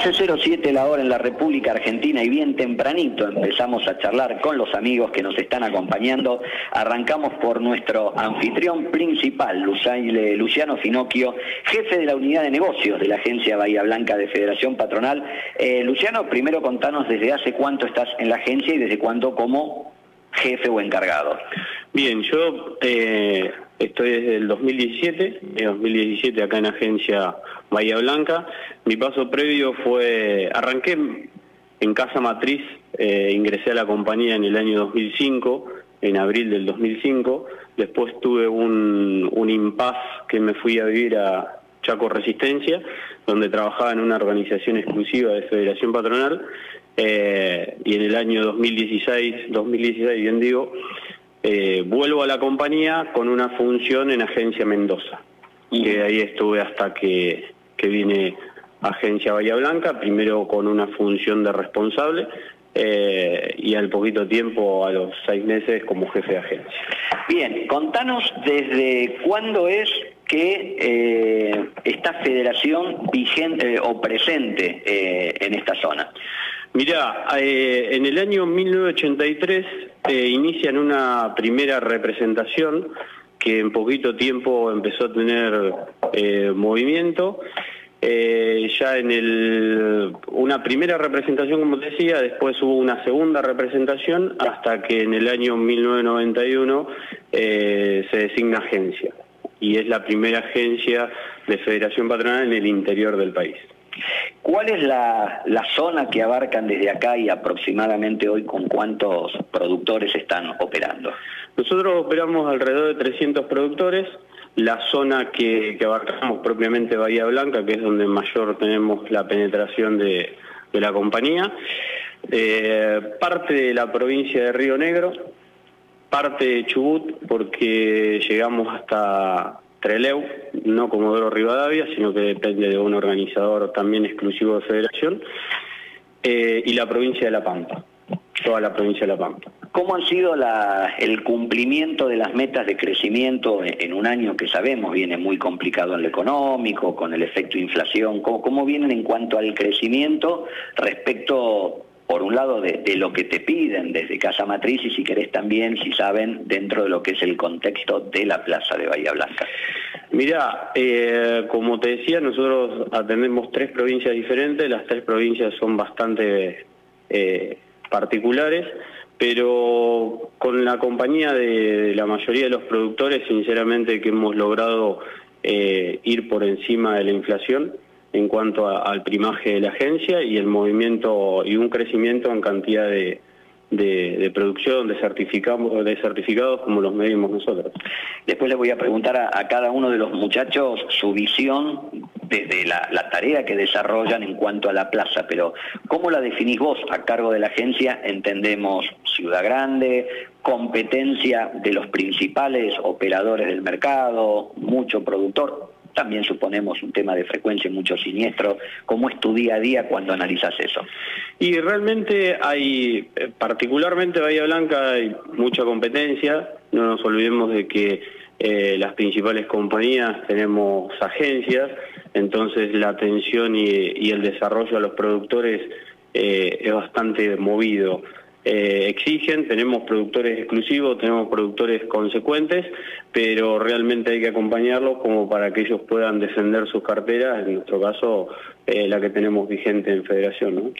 14.07 la hora en la República Argentina y bien tempranito empezamos a charlar con los amigos que nos están acompañando. Arrancamos por nuestro anfitrión principal, Luciano Finocchio, jefe de la unidad de negocios de la agencia Bahía Blanca de Federación Patronal. Eh, Luciano, primero contanos desde hace cuánto estás en la agencia y desde cuándo como jefe o encargado. Bien, yo eh, estoy desde el 2017, en 2017 acá en agencia Bahía Blanca. Mi paso previo fue, arranqué en Casa Matriz, eh, ingresé a la compañía en el año 2005, en abril del 2005. Después tuve un, un impas que me fui a vivir a Chaco Resistencia, donde trabajaba en una organización exclusiva de Federación Patronal. Eh, y en el año 2016, 2016 bien digo, eh, vuelvo a la compañía con una función en Agencia Mendoza, que ahí estuve hasta que que viene Agencia Bahía Blanca, primero con una función de responsable eh, y al poquito tiempo, a los seis meses, como jefe de agencia. Bien, contanos desde cuándo es que eh, esta federación vigente eh, o presente en esta zona. Mirá, en el año 1983 inician una primera representación que en poquito tiempo empezó a tener movimiento eh, ya en el, una primera representación, como decía, después hubo una segunda representación hasta que en el año 1991 eh, se designa agencia y es la primera agencia de federación patronal en el interior del país. ¿Cuál es la, la, zona que abarcan desde acá y aproximadamente hoy con cuántos productores están operando? Nosotros operamos alrededor de 300 productores, la zona que, abarcamos propiamente Bahía Blanca, que es donde mayor tenemos la penetración de, la compañía, eh, parte de la provincia de Río Negro, parte de Chubut, porque llegamos hasta Treleu, no Comodoro Rivadavia, sino que depende de un organizador también exclusivo de federación, eh, y la provincia de La Pampa, toda la provincia de La Pampa. ¿Cómo ha sido el cumplimiento de las metas de crecimiento en un año que sabemos viene muy complicado en lo económico, con el efecto inflación? ¿Cómo, vienen en cuanto al crecimiento respecto, por un lado, de, lo que te piden desde Casa Matriz y si querés también, si saben, dentro de lo que es el contexto de la Plaza de Bahía Blanca? Mira, eh, como te decía, nosotros atendemos tres provincias diferentes, las tres provincias son bastante eh, particulares pero con la compañía de, la mayoría de los productores, sinceramente que hemos logrado eh, ir por encima de la inflación en cuanto al primaje de la agencia y el movimiento y un crecimiento en cantidad de, de, producción, de, certificados, de certificados como los medimos nosotros. Después le voy a preguntar a, cada uno de los muchachos su visión desde la, tarea que desarrollan en cuanto a la plaza, pero ¿cómo la definís vos a cargo de la agencia? Entendemos ciudad grande, competencia de los principales operadores del mercado, mucho productor también suponemos un tema de frecuencia y mucho siniestro. ¿Cómo es tu día a día cuando analizas eso? Y realmente hay, eh, particularmente Bahía Blanca, hay mucha competencia. No nos olvidemos de que eh, las principales compañías tenemos agencias, entonces la atención y, el desarrollo a los productores eh, es bastante movido. Eh, exigen, tenemos productores exclusivos, tenemos productores consecuentes, pero realmente hay que acompañarlos como para que ellos puedan defender sus carteras, en nuestro caso eh, la que tenemos vigente en Federación.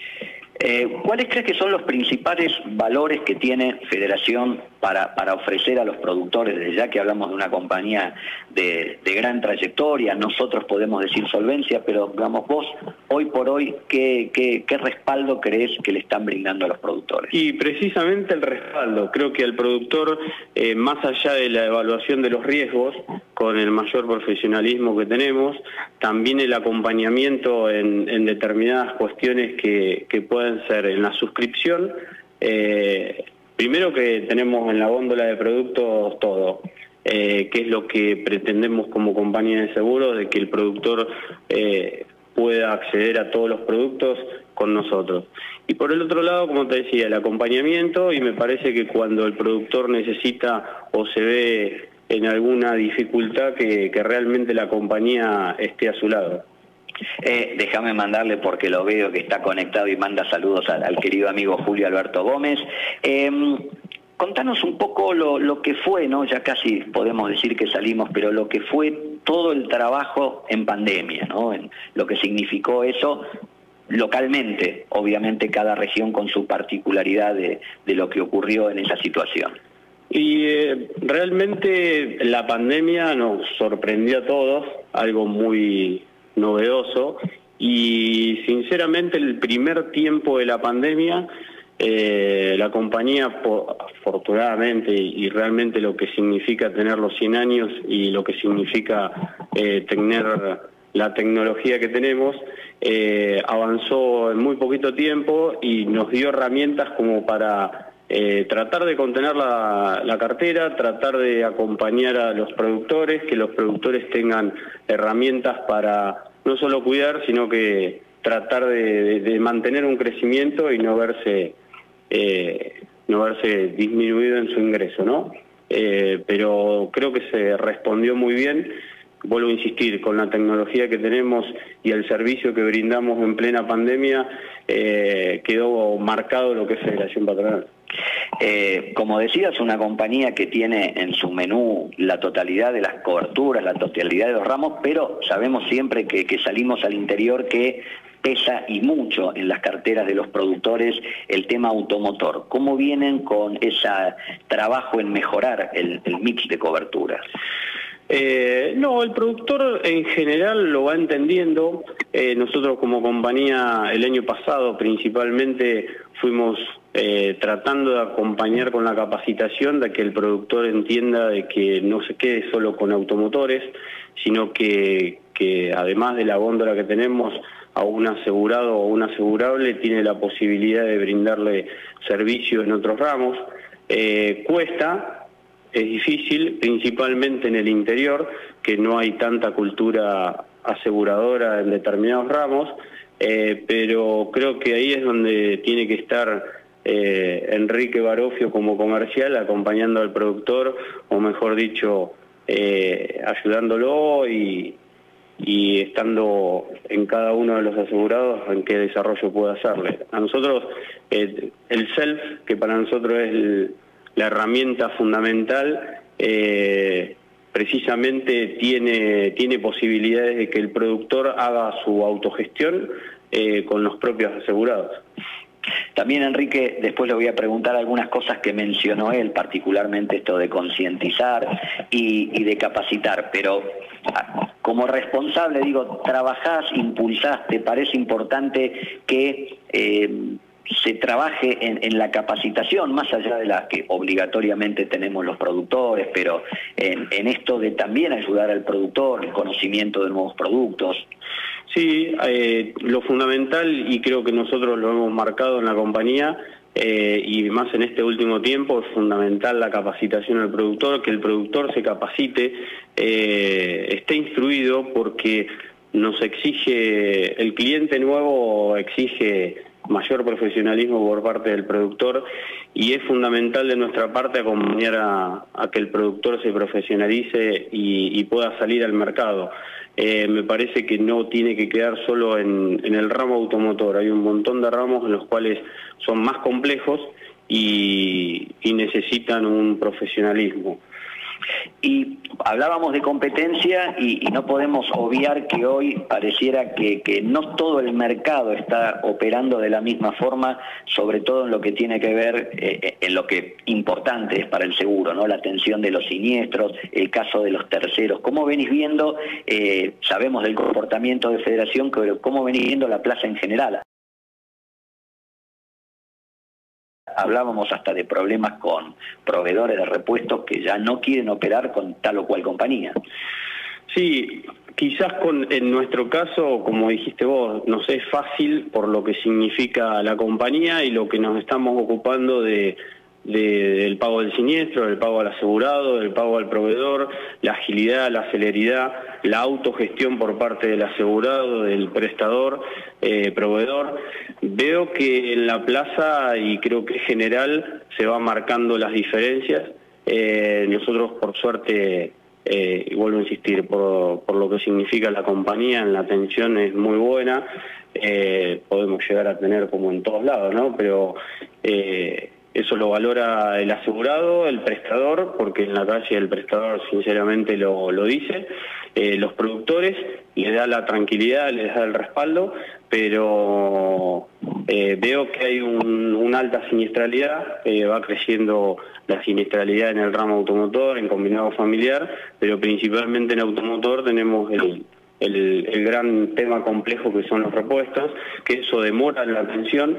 Eh, ¿Cuáles crees que son los principales valores que tiene Federación para, para ofrecer a los productores, desde ya que hablamos de una compañía de, gran trayectoria, nosotros podemos decir solvencia, pero digamos vos, hoy por hoy, ¿qué, qué, respaldo crees que le están brindando a los productores? Y precisamente el respaldo, creo que al productor, eh, más allá de la evaluación de los riesgos, con el mayor profesionalismo que tenemos, también el acompañamiento en, determinadas cuestiones que, pueden ser en la suscripción, eh, primero que tenemos en la góndola de productos todo, eh, que es lo que pretendemos como compañía de seguros, de que el productor eh, pueda acceder a todos los productos con nosotros. Y por el otro lado, como te decía, el acompañamiento y me parece que cuando el productor necesita o se ve en alguna dificultad que, realmente la compañía esté a su lado. Eh, déjame mandarle porque lo veo que está conectado y manda saludos al, querido amigo Julio Alberto Gómez. Em, contanos un poco lo, que fue, ¿no? Ya casi podemos decir que salimos, pero lo que fue todo el trabajo en pandemia, ¿no? En lo que significó eso localmente, obviamente cada región con su particularidad de, lo que ocurrió en esa situación. Y eh, realmente la pandemia nos sorprendió a todos, algo muy novedoso, y sinceramente el primer tiempo de la pandemia, eh, la compañía, afortunadamente, y realmente lo que significa tener los 100 años y lo que significa eh, tener la tecnología que tenemos, eh, avanzó en muy poquito tiempo y nos dio herramientas como para eh, tratar de contener la, cartera, tratar de acompañar a los productores, que los productores tengan herramientas para no solo cuidar, sino que tratar de, mantener un crecimiento y no verse eh, no verse disminuido en su ingreso, ¿no? pero creo que se respondió muy bien vuelvo a insistir, con la tecnología que tenemos y el servicio que brindamos en plena pandemia, eh, quedó marcado lo que es Federación Patronal. Eh, como decías, una compañía que tiene en su menú la totalidad de las coberturas, la totalidad de los ramos, pero sabemos siempre que, salimos al interior que pesa y mucho en las carteras de los productores el tema automotor. ¿Cómo vienen con ese trabajo en mejorar el, el mix de coberturas? Eh, no, el productor en general lo va entendiendo. Eh, nosotros como compañía el año pasado principalmente fuimos eh, tratando de acompañar con la capacitación de que el productor entienda de que no se quede solo con automotores, sino que, además de la góndola que tenemos a un asegurado o un asegurable tiene la posibilidad de brindarle servicio en otros ramos. cuesta, es difícil, principalmente en el interior, que no hay tanta cultura aseguradora en determinados ramos, eh, pero creo que ahí es donde tiene que estar eh, Enrique Barofio como comercial, acompañando al productor, o mejor dicho, eh, ayudándolo y, y estando en cada uno de los asegurados en qué desarrollo puede hacerle. A nosotros, el self, que para nosotros es el la herramienta fundamental eh, precisamente tiene, tiene posibilidades de que el productor haga su autogestión eh, con los propios asegurados. También, Enrique, después le voy a preguntar algunas cosas que mencionó él, particularmente esto de concientizar y, de capacitar, pero ah, como responsable, digo, trabajás, impulsás, ¿te parece importante que... Eh, se trabaje en, la capacitación, más allá de la que obligatoriamente tenemos los productores, pero en, esto de también ayudar al productor, el conocimiento de nuevos productos. Sí, eh, lo fundamental, y creo que nosotros lo hemos marcado en la compañía, eh, y más en este último tiempo, es fundamental la capacitación al productor, que el productor se capacite, eh, esté instruido, porque nos exige, el cliente nuevo exige mayor profesionalismo por parte del productor y es fundamental de nuestra parte acompañar a, que el productor se profesionalice y, pueda salir al mercado. Eh, me parece que no tiene que quedar solo en, el ramo automotor, hay un montón de ramos en los cuales son más complejos y necesitan un profesionalismo. Hablábamos de competencia y, no podemos obviar que hoy pareciera que, no todo el mercado está operando de la misma forma, sobre todo en lo que tiene que ver eh, en lo que importante es para el seguro, ¿no? La atención de los siniestros, el caso de los terceros. ¿Cómo venís viendo, eh, sabemos del comportamiento de Federación, pero cómo venís viendo la plaza en general? Hablábamos hasta de problemas con proveedores de repuestos que ya no quieren operar con tal o cual compañía. Sí, quizás con, en nuestro caso, como dijiste vos, nos es fácil por lo que significa la compañía y lo que nos estamos ocupando de del pago del siniestro, del pago al asegurado, del pago al proveedor, la agilidad, la celeridad, la autogestión por parte del asegurado, del prestador, eh, proveedor. Veo que en la plaza, y creo que en general, se van marcando las diferencias. Eh, nosotros, por suerte, eh, y vuelvo a insistir, por, lo que significa la compañía, en la atención es muy buena, podemos llegar a tener como en todos lados, ¿no? Pero eso lo valora el asegurado, el prestador, porque en la calle el prestador sinceramente lo, lo dice, los productores, le da la tranquilidad, les da el respaldo, pero veo que hay una alta siniestralidad, va creciendo la siniestralidad en el ramo automotor, en combinado familiar, pero principalmente en automotor tenemos el, el, gran tema complejo que son los repuestos, que eso demora la atención,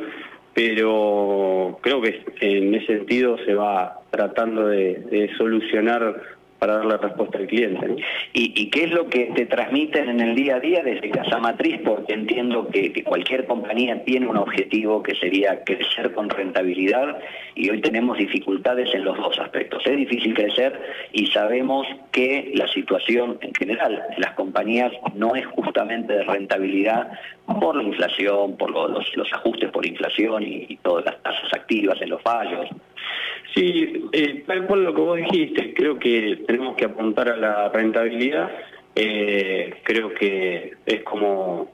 pero creo que en ese sentido se va tratando de solucionar para darle respuesta al cliente. ¿Y, qué es lo que te transmiten en el día a día desde Casa Matriz? Porque entiendo que, cualquier compañía tiene un objetivo que sería crecer con rentabilidad y hoy tenemos dificultades en los dos aspectos. Es difícil crecer y sabemos que la situación en general de las compañías no es justamente de rentabilidad por la inflación, por los, ajustes por inflación y, y todas las tasas activas en los fallos. Sí, eh, tal cual lo que vos dijiste, creo que tenemos que apuntar a la rentabilidad. Eh, creo que es como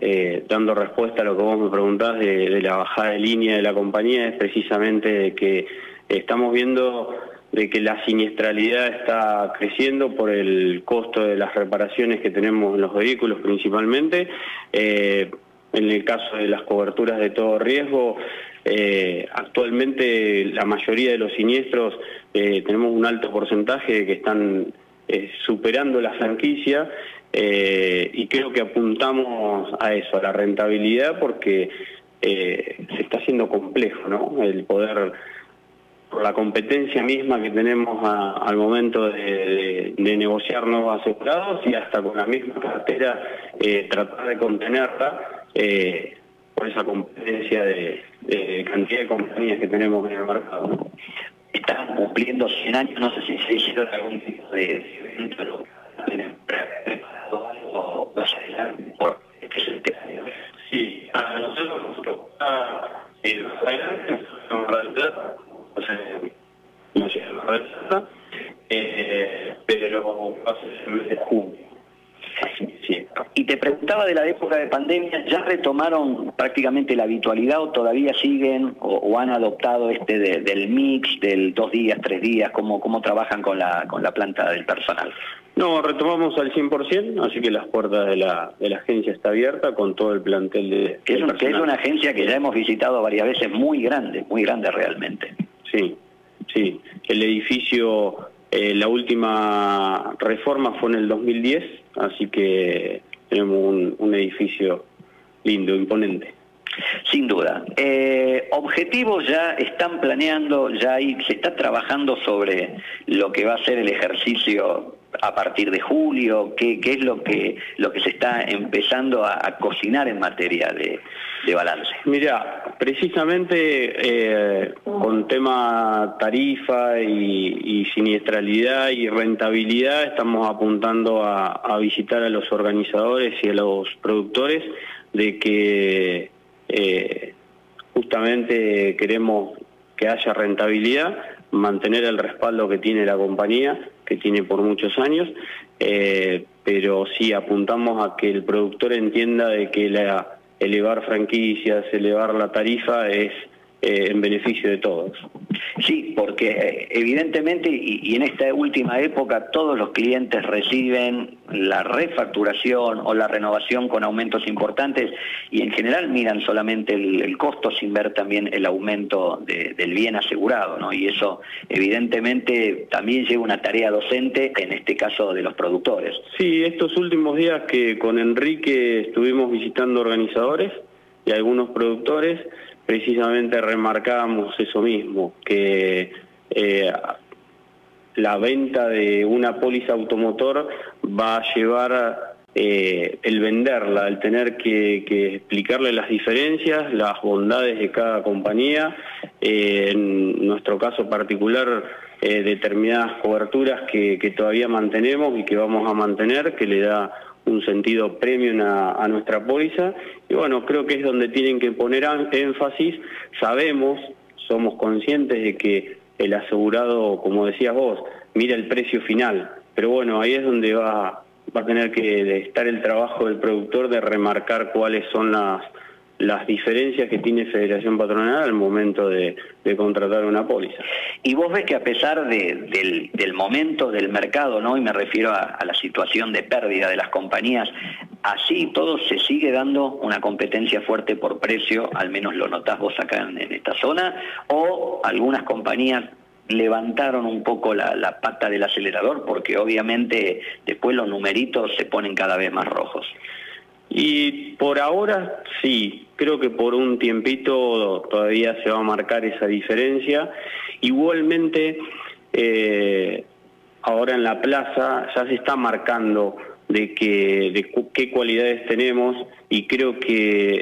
eh, dando respuesta a lo que vos me preguntás de, la bajada de línea de la compañía, es precisamente que estamos viendo de que la siniestralidad está creciendo por el costo de las reparaciones que tenemos en los vehículos principalmente. en el caso de las coberturas de todo riesgo, eh, actualmente la mayoría de los siniestros eh, tenemos un alto porcentaje que están eh, superando la franquicia y creo que apuntamos a eso, a la rentabilidad, porque se está haciendo complejo, ¿no? El poder por la competencia misma que tenemos al momento de, negociar nuevos asegurados y hasta con la misma cartera tratar de contenerla por esa competencia de, cantidad de compañías que tenemos en el mercado. Están cumpliendo 100 años, no sé si se hicieron algún tipo de evento, ¿tienen preparado algo más adelante por este tema? Sí, a nosotros nos toca ir más adelante, en realidad, o sea, no sé, en realidad, eh, pero va a ser el mes de junio. Y te preguntaba de de pandemia, ¿ya retomaron prácticamente la habitualidad o todavía siguen o, han adoptado este del mix, del dos días, tres días? ¿Cómo, cómo trabajan con la, con la planta del personal? No, retomamos al 100%, así que las puertas de la, de la agencia está abierta con todo el plantel de... Que es, que es una agencia que ya hemos visitado varias veces, muy grande, muy grande realmente. Sí, sí. El edificio eh, la última reforma fue en el 2010, así que tenemos un, edificio lindo, imponente. Sin duda. Eh, objetivos ya están planeando, ya hay, se está trabajando sobre lo que va a ser el ejercicio a partir de julio, qué, qué es lo que, lo que se está empezando a cocinar en materia de, de balance? Mira, precisamente eh, con tema tarifa y, siniestralidad y rentabilidad estamos apuntando a, visitar a los organizadores y a los productores de que eh, justamente queremos que haya rentabilidad, mantener el respaldo que tiene la compañía, que tiene por muchos años, eh, pero sí apuntamos a que el productor entienda de que la elevar franquicias, elevar la tarifa es eh, en beneficio de todos. Sí, porque eh, evidentemente y, en esta última época todos los clientes reciben la refacturación o la renovación con aumentos importantes y en general miran solamente el, costo sin ver también el aumento del bien asegurado, ¿no? Y eso evidentemente también lleva una tarea docente, en este caso de los productores. Sí, estos últimos días que con Enrique estuvimos visitando organizadores y algunos productores, precisamente remarcábamos eso mismo, que eh, la venta de una póliza automotor va a llevar eh, el venderla, el tener que, explicarle las diferencias, las bondades de cada compañía, eh, en nuestro caso particular determinadas coberturas que, que todavía mantenemos y que vamos a mantener, que le da un sentido premium a, nuestra póliza y bueno, creo que es donde tienen que poner énfasis. Sabemos, somos conscientes de que el asegurado, como decías vos, mira el precio final. Pero bueno, ahí es donde va, va a tener que estar el trabajo del productor de remarcar cuáles son las las diferencias que tiene Federación Patronal al momento de, contratar una póliza. Y vos ves que a pesar del, momento del mercado, ¿no? y me refiero a, la situación de pérdida de las compañías, así todo se sigue dando una competencia fuerte por precio, al menos lo notás vos acá en, esta zona, o algunas compañías levantaron un poco la, la, pata del acelerador porque obviamente después los numeritos se ponen cada vez más rojos. Y por ahora sí, creo que por un tiempito todavía se va a marcar esa diferencia. Igualmente, eh, ahora en la plaza ya se está marcando de, qué cualidades tenemos y creo que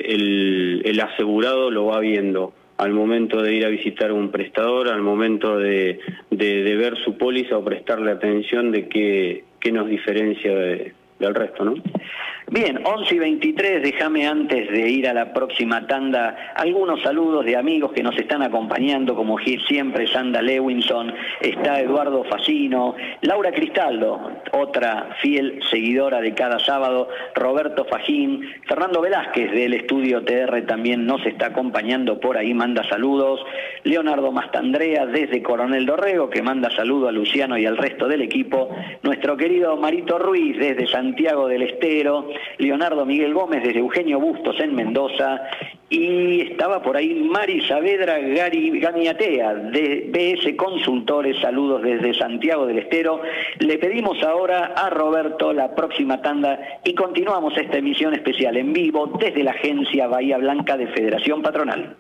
el, asegurado lo va viendo al momento de ir a visitar un prestador, al momento de, ver su póliza o prestarle atención de qué nos diferencia del resto, ¿no? Bien, 11 y 23, déjame antes de ir a la próxima tanda algunos saludos de amigos que nos están acompañando, como siempre Sanda Lewinson, está Eduardo Facino, Laura Cristaldo, otra fiel seguidora de cada sábado, Roberto Fajín, Fernando Velázquez del estudio TR también nos está acompañando por ahí, manda saludos, Leonardo Mastandrea desde Coronel Dorrego, que manda saludo a Luciano y al resto del equipo, nuestro querido Marito Ruiz desde Santiago del Estero, Leonardo Miguel Gómez desde Eugenio Bustos en Mendoza y estaba por ahí Mari Saavedra Ganiatea de BS Consultores, saludos desde Santiago del Estero. Le pedimos ahora a Roberto la próxima tanda y continuamos esta emisión especial en vivo desde la agencia Bahía Blanca de Federación Patronal.